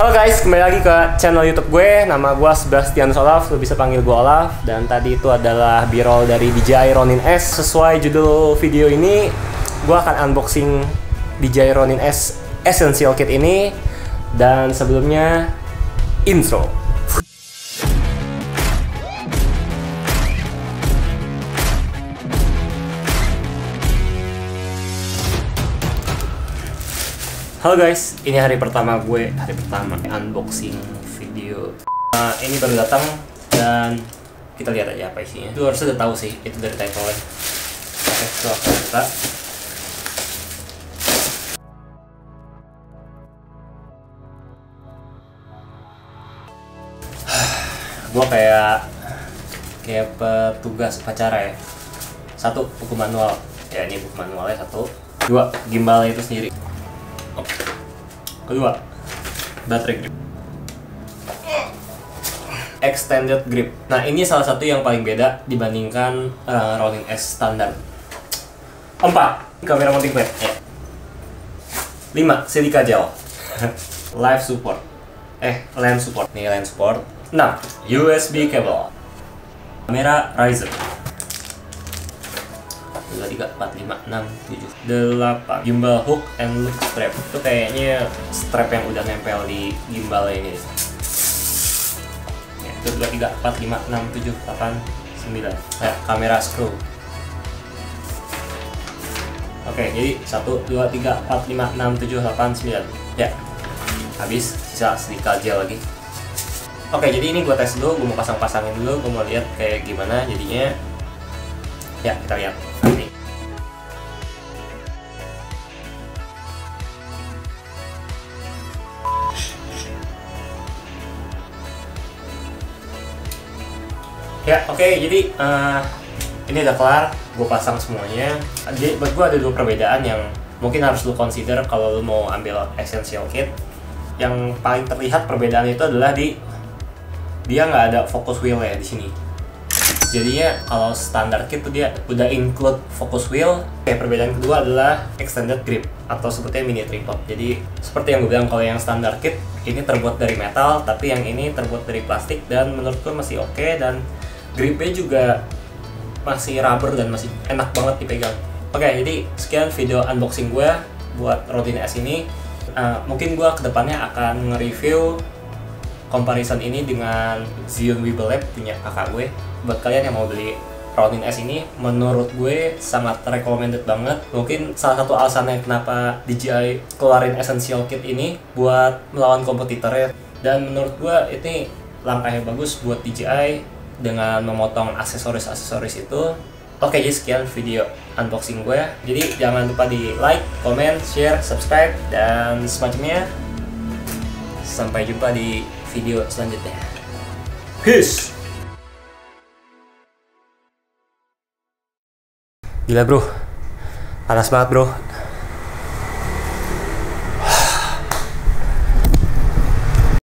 Halo guys, kembali lagi ke channel YouTube gue. Nama gue Sebastian Olaf, lo bisa panggil gue Olaf. Dan tadi itu adalah b-roll dari DJI Ronin S. Sesuai judul video ini, gue akan unboxing DJI Ronin S Essential Kit ini. Dan sebelumnya, intro. Halo guys, ini hari pertama gue, hari pertama unboxing video. Nah, ini baru datang dan kita lihat aja apa isinya. Itu harusnya udah tahu sih, itu dari title. Oke, itu akan buka. gue kayak kayak petugas upacara ya. Satu buku manual, ya ini buku manualnya satu. Dua gimbalnya itu sendiri. Kedua, baterai grip. Extended grip. Nah, ini salah satu yang paling beda dibandingkan uh, Ronin S standar. Empat, kamera mounting plate. Ya. Lima, silica gel. Live support. Eh, lens support. Nih lens support. Enam, USB cable. Kamera riser. 2, 3, 4, 5, 6, 7, 8 Gimbal hook and loop strap. Itu kayaknya strap yang udah nempel di gimbal ini ya, Itu 2, 3, 4, 5, 6, 7, 8, 9 nah, Kamera screw. Oke, jadi 1, 2, 3, 4, 5, 6, 7, 8, 9 Ya, habis sisa sedikit gel lagi. Oke, jadi ini gue tes dulu, gue mau pasang-pasangin dulu, gue mau lihat kayak gimana jadinya Ya, kita lihat nanti. Ya, oke, okay, jadi uh, ini udah kelar, gue pasang semuanya. Jadi buat gue ada dua perbedaan yang mungkin harus lu consider kalau lu mau ambil essential kit. Yang paling terlihat perbedaan itu adalah di dia nggak ada focus wheel ya di sini jadinya kalau standar kit tuh dia udah include focus wheel. Kayak perbedaan kedua adalah extended grip atau sebutnya mini tripod. Jadi seperti yang gue bilang kalau yang standar kit ini terbuat dari metal tapi yang ini terbuat dari plastik dan menurut gue masih oke okay, dan gripnya juga masih rubber dan masih enak banget dipegang. Oke okay, jadi sekian video unboxing gue buat Rodin S ini. Uh, mungkin gue ke depannya akan nge-review comparison ini dengan Zion Lab punya kakak gue buat kalian yang mau beli Ronin S ini menurut gue sangat recommended banget mungkin salah satu alasannya kenapa DJI keluarin Essential Kit ini buat melawan kompetitornya dan menurut gue ini langkah yang bagus buat DJI dengan memotong aksesoris-aksesoris itu Oke, jadi sekian video unboxing gue. Jadi jangan lupa di like, comment, share, subscribe, dan semacamnya. Sampai jumpa di video selanjutnya. Peace! Gila bro, panas banget bro.